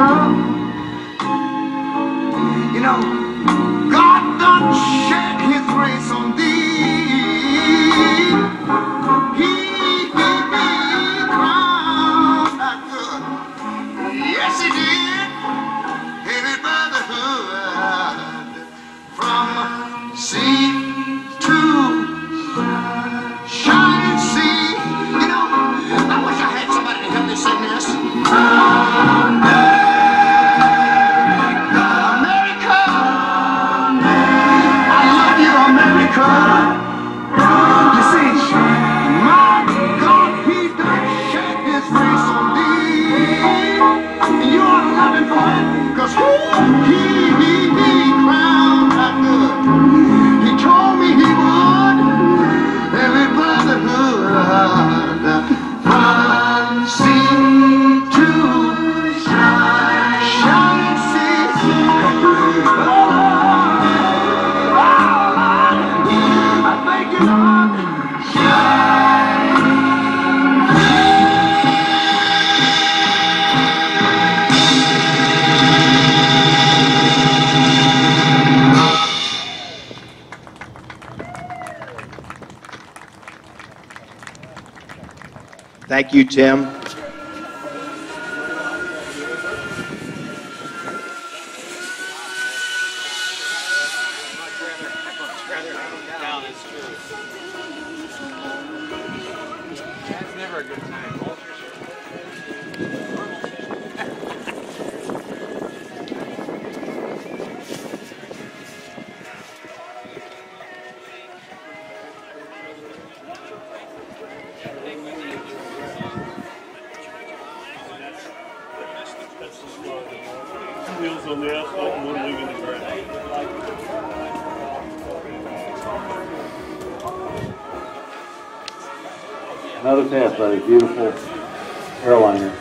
You know, God done shed his grace on thee. He Thank you, Tim. Wheels on the asphalt and one leaving the ground. Another test by the beautiful airliner.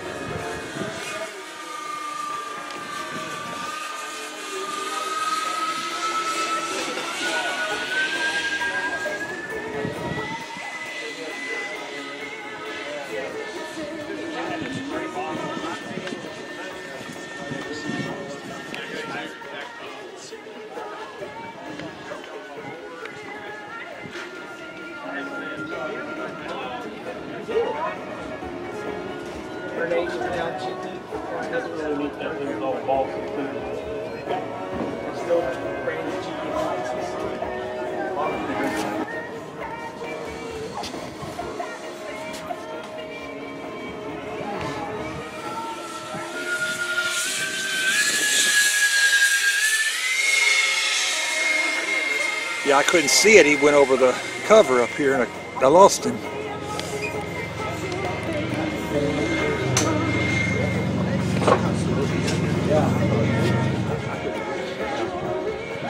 Yeah, I couldn't see it. He went over the cover up here and I lost him.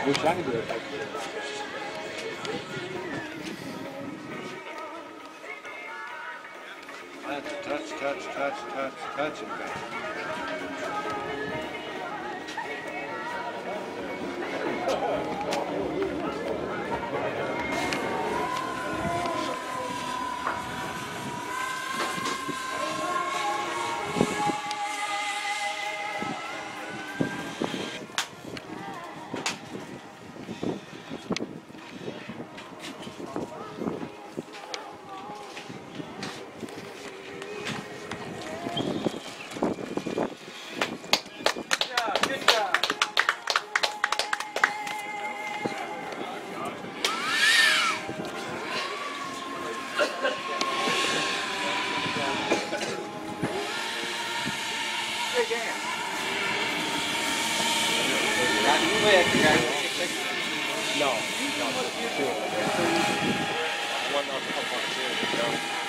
That's touch, touch, touch, touch, touch, and back. Wait, no. No. One on top of zero.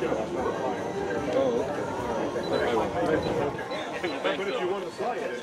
But if you want to slide it,